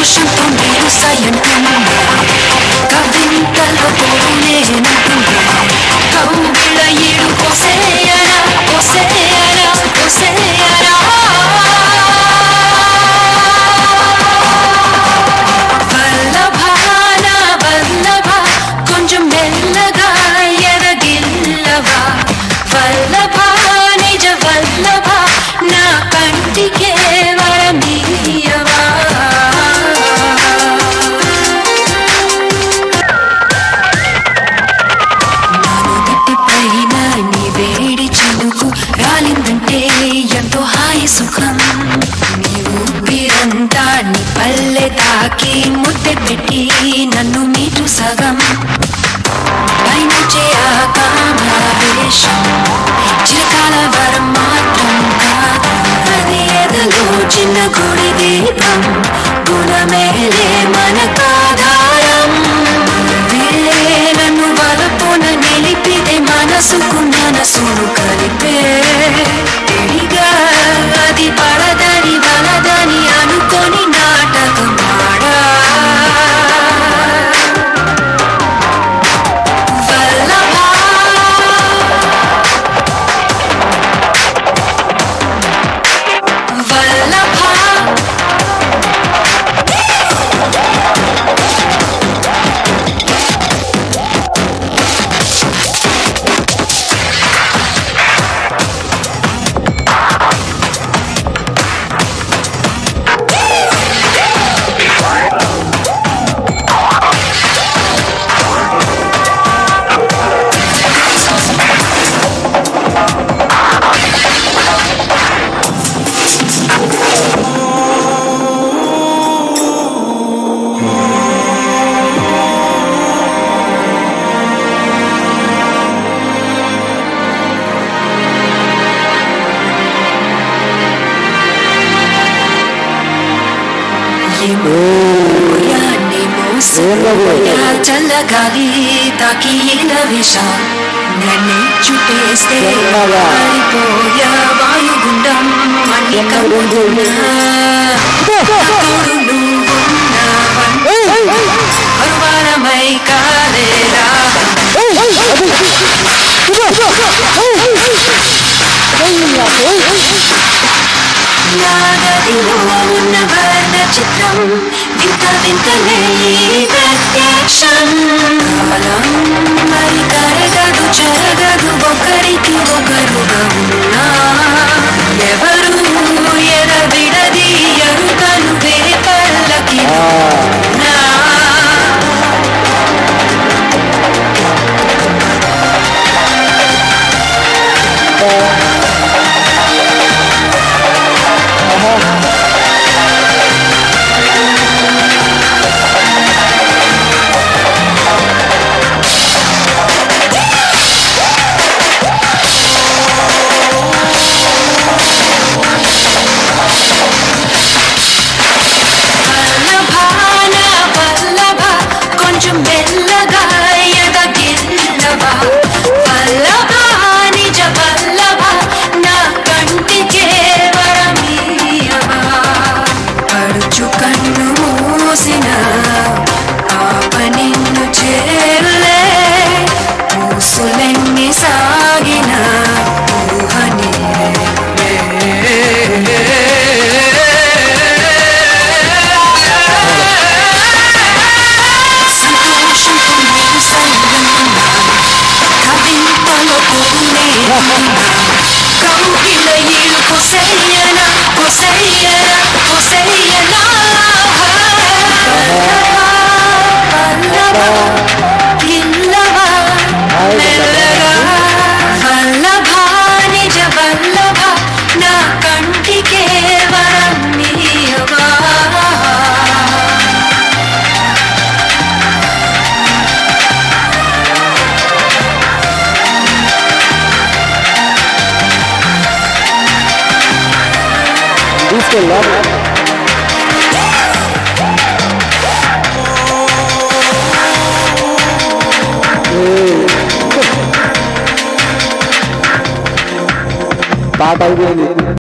ocean from blue to cyan Kabin kalba kodune nam Kabula yiru oceana, oceana పల్లె తాకి ముద్దె పెట్టి నన్ను meet సగం. పైన ఆకామావేశం చిరకాల వరం మాత్రం కాదు అది ఎదలో చిన్న గుడి దీపం. గుణమేలే మన కాధారం. వీళ్ళే నన్ను వలపున నిలిపితే మనసుకు మనసును చల్లగాలి తాకి విష నన్ను చుట్టేస్తే పడిపోయా వాయుగుండం అన్ని కమ్ముతున్నా తోడు నువ్వున్నావంటే వింతనే ఈ ప్రత్యక్షం కాలం మరి కరగదు చెరగదు ఒకరికి ఒకరుగా ఉన్నా still love it. Bye bye,